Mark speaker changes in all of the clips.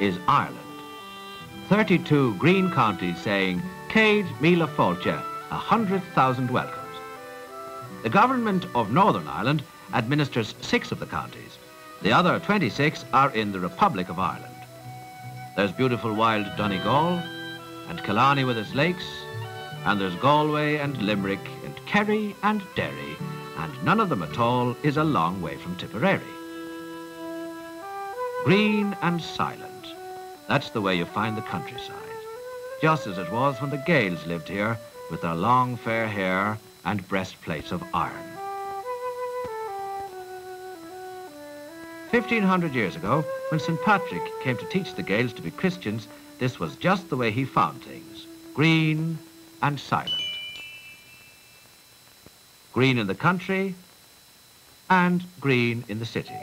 Speaker 1: is Ireland. 32 green counties saying, Céad Míle hundred thousand welcomes. The government of Northern Ireland administers six of the counties. The other 26 are in the Republic of Ireland. There's beautiful wild Donegal, and Killarney with its lakes, and there's Galway and Limerick and Kerry and Derry, and none of them at all is a long way from Tipperary. Green and silent, that's the way you find the countryside, just as it was when the Gaels lived here with their long fair hair and breastplates of iron. 1500 years ago, when St. Patrick came to teach the Gaels to be Christians, this was just the way he found things, green and silent. Green in the country and green in the city.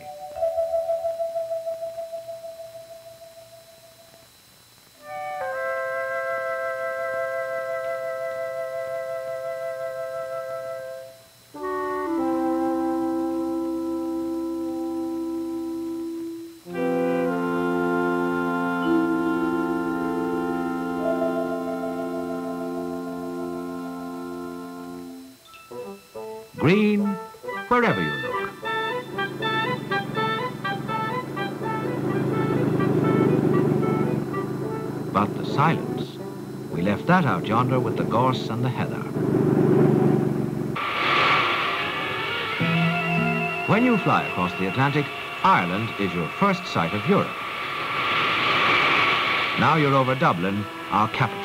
Speaker 1: Green wherever you look. But the silence, we left that out yonder with the gorse and the heather. When you fly across the Atlantic, Ireland is your first sight of Europe. Now you're over Dublin, our capital.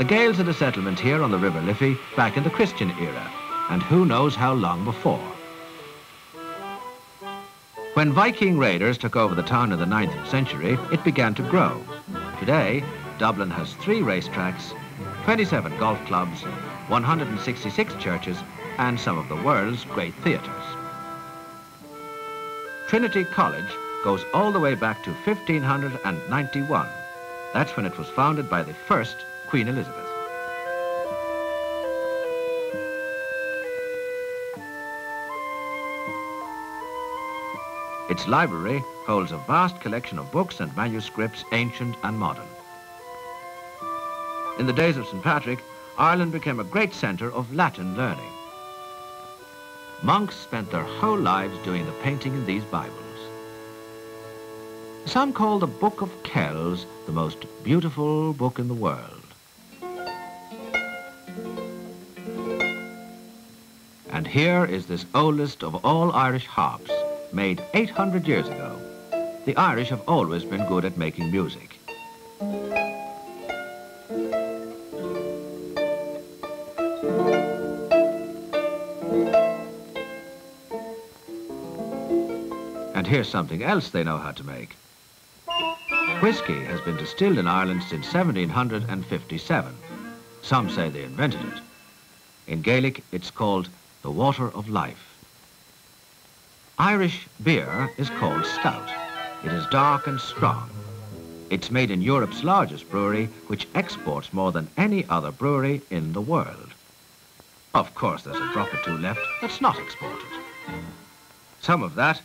Speaker 1: The Gaels had a settlement here on the River Liffey back in the Christian era, and who knows how long before. When Viking raiders took over the town in the 9th century, it began to grow. Today, Dublin has three racetracks, 27 golf clubs, 166 churches, and some of the world's great theatres. Trinity College goes all the way back to 1591. That's when it was founded by the first Queen Elizabeth. Its library holds a vast collection of books and manuscripts, ancient and modern. In the days of St. Patrick, Ireland became a great centre of Latin learning. Monks spent their whole lives doing the painting in these Bibles. Some call the Book of Kells the most beautiful book in the world. And here is this oldest of all Irish harps, made 800 years ago. The Irish have always been good at making music. And here's something else they know how to make. Whiskey has been distilled in Ireland since 1757. Some say they invented it. In Gaelic, it's called the water of life. Irish beer is called stout. It is dark and strong. It's made in Europe's largest brewery, which exports more than any other brewery in the world. Of course, there's a drop or two left that's not exported. Some of that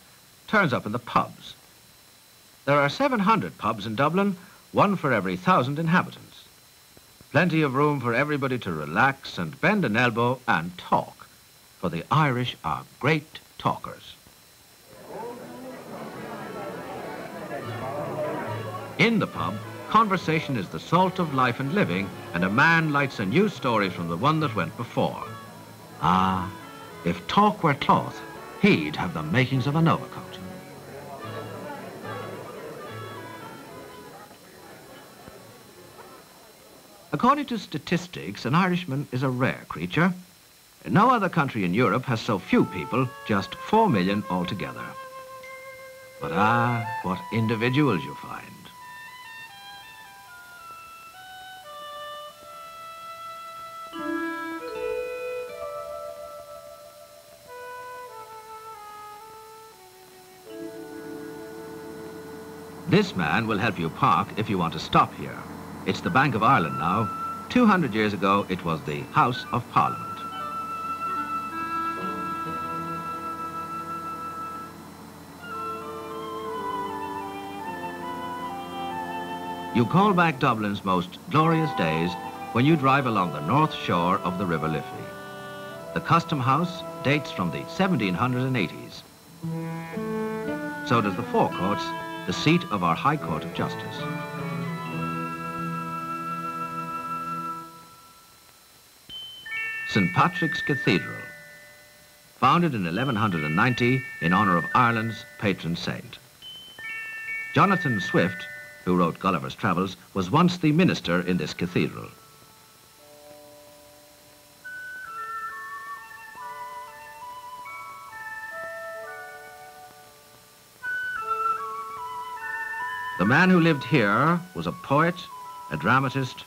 Speaker 1: turns up in the pubs. There are 700 pubs in Dublin, one for every thousand inhabitants. Plenty of room for everybody to relax and bend an elbow and talk, for the Irish are great talkers. In the pub, conversation is the salt of life and living, and a man lights a new story from the one that went before. Ah, if talk were cloth, he'd have the makings of an overcoat. According to statistics, an Irishman is a rare creature. No other country in Europe has so few people, just four million altogether. But ah, what individuals you find. This man will help you park if you want to stop here. It's the Bank of Ireland now. 200 years ago, it was the House of Parliament. You call back Dublin's most glorious days when you drive along the north shore of the River Liffey. The Custom House dates from the 1780s. So does the Four Courts, the seat of our High Court of Justice. St. Patrick's Cathedral, founded in 1190 in honour of Ireland's patron saint. Jonathan Swift who wrote Gulliver's Travels, was once the minister in this cathedral. The man who lived here was a poet, a dramatist,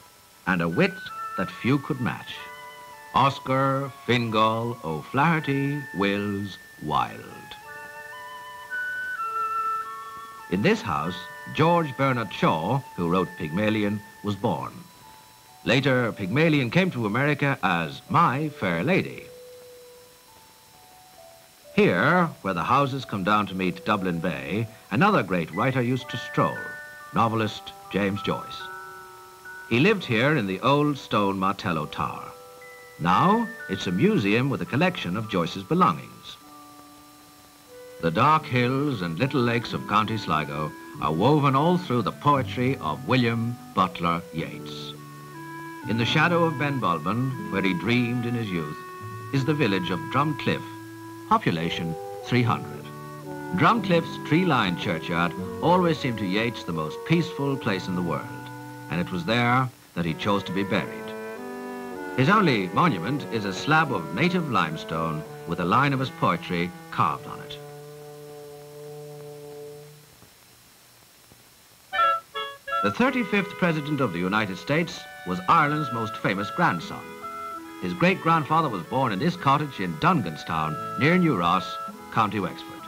Speaker 1: and a wit that few could match. Oscar Fingal O'Flaherty Wills Wilde. In this house, George Bernard Shaw, who wrote Pygmalion, was born. Later, Pygmalion came to America as My Fair Lady. Here, where the houses come down to meet Dublin Bay, another great writer used to stroll, novelist James Joyce. He lived here in the old stone Martello Tower. Now, it's a museum with a collection of Joyce's belongings. The dark hills and little lakes of County Sligo are woven all through the poetry of William Butler Yeats. In the shadow of Ben Benbulben, where he dreamed in his youth, is the village of Drumcliffe, population 300. Drumcliffe's tree-lined churchyard always seemed to Yeats the most peaceful place in the world, and it was there that he chose to be buried. His only monument is a slab of native limestone with a line of his poetry carved on it. The 35th President of the United States was Ireland's most famous grandson. His great-grandfather was born in this cottage in Dunganstown, near New Ross, County Wexford.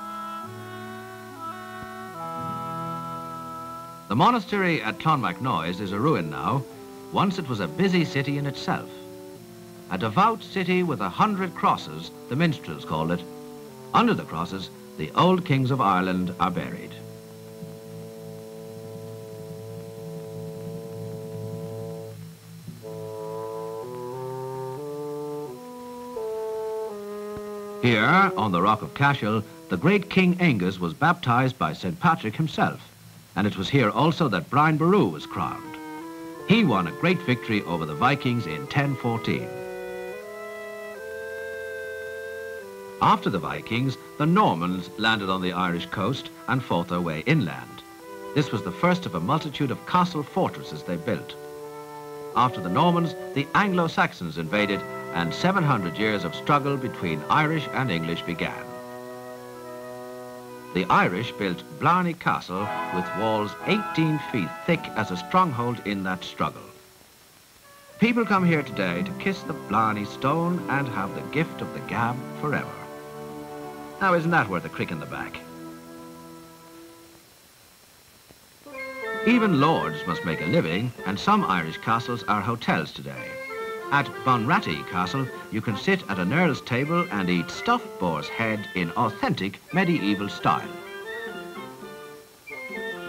Speaker 1: The monastery at Clonmacnoise is a ruin now. Once it was a busy city in itself. A devout city with a hundred crosses, the minstrels called it. Under the crosses, the old kings of Ireland are buried. Here, on the rock of Cashel, the great King Angus was baptized by St. Patrick himself, and it was here also that Brian Boru was crowned. He won a great victory over the Vikings in 1014. After the Vikings, the Normans landed on the Irish coast and fought their way inland. This was the first of a multitude of castle fortresses they built. After the Normans, the Anglo-Saxons invaded and 700 years of struggle between Irish and English began. The Irish built Blarney Castle with walls 18 feet thick as a stronghold in that struggle. People come here today to kiss the Blarney stone and have the gift of the gab forever. Now isn't that worth a crick in the back? Even lords must make a living, and some Irish castles are hotels today. At Bunratty Castle, you can sit at an earl's table and eat stuffed boar's head in authentic medieval style.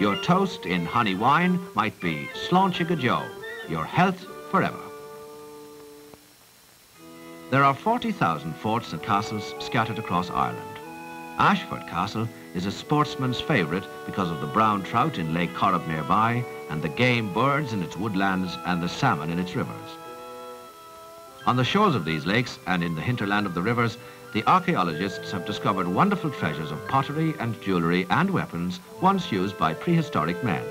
Speaker 1: Your toast in honey wine might be Sláinte Joe, your health forever. There are 40,000 forts and castles scattered across Ireland. Ashford Castle is a sportsman's favourite because of the brown trout in Lake Corrib nearby and the game birds in its woodlands and the salmon in its rivers. On the shores of these lakes and in the hinterland of the rivers, the archaeologists have discovered wonderful treasures of pottery and jewellery and weapons once used by prehistoric men.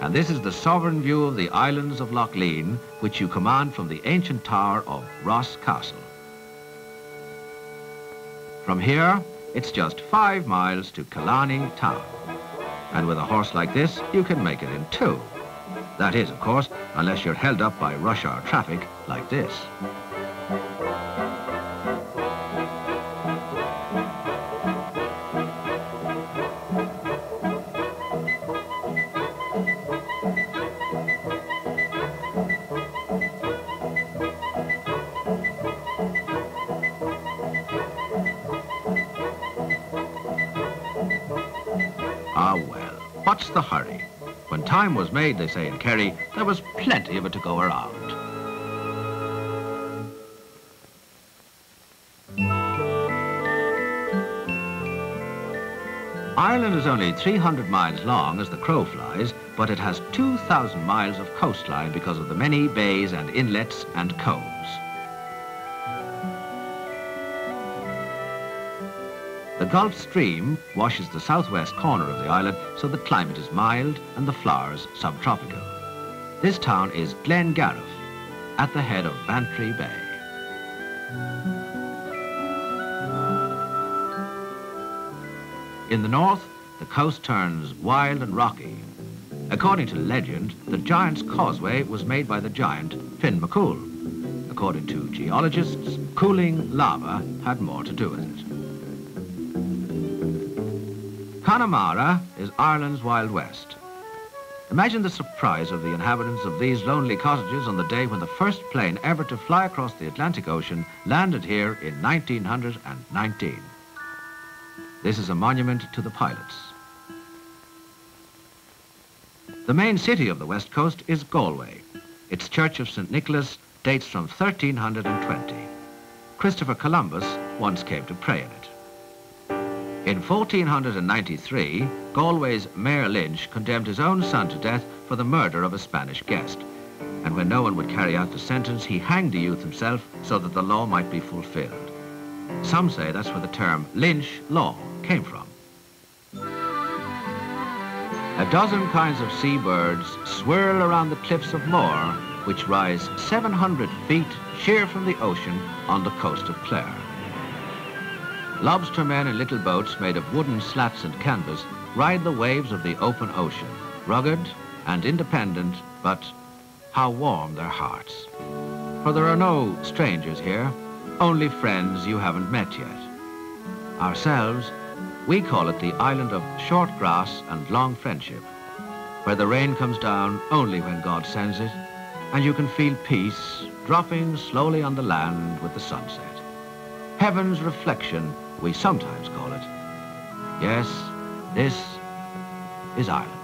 Speaker 1: And this is the sovereign view of the islands of Lough Leane, which you command from the ancient tower of Ross Castle. From here, it's just five miles to Killarney town. And with a horse like this, you can make it in two. That is, of course, unless you're held up by rush hour traffic like this. What's the hurry? When time was made, they say in Kerry, there was plenty of it to go around. Ireland is only 300 miles long as the crow flies, but it has 2,000 miles of coastline because of the many bays and inlets and coves. The Gulf Stream washes the southwest corner of the island, so the climate is mild and the flowers subtropical. This town is Glengarriff, at the head of Bantry Bay. In the north, the coast turns wild and rocky. According to legend, the Giant's Causeway was made by the giant Finn McCool. According to geologists, cooling lava had more to do with it. Connemara is Ireland's Wild West. Imagine the surprise of the inhabitants of these lonely cottages on the day when the first plane ever to fly across the Atlantic Ocean landed here in 1919. This is a monument to the pilots. The main city of the west coast is Galway. Its Church of St. Nicholas dates from 1320. Christopher Columbus once came to pray in it. In 1493, Galway's Mayor Lynch condemned his own son to death for the murder of a Spanish guest. And when no one would carry out the sentence, he hanged the youth himself so that the law might be fulfilled. Some say that's where the term Lynch law came from. A dozen kinds of seabirds swirl around the cliffs of Moher, which rise 700 feet sheer from the ocean on the coast of Clare. Lobstermen in little boats made of wooden slats and canvas ride the waves of the open ocean, rugged and independent, but how warm their hearts. For there are no strangers here, only friends you haven't met yet. Ourselves, we call it the island of short grass and long friendship, where the rain comes down only when God sends it, and you can feel peace dropping slowly on the land with the sunset. Heaven's reflection we sometimes call it. Yes, this is Ireland.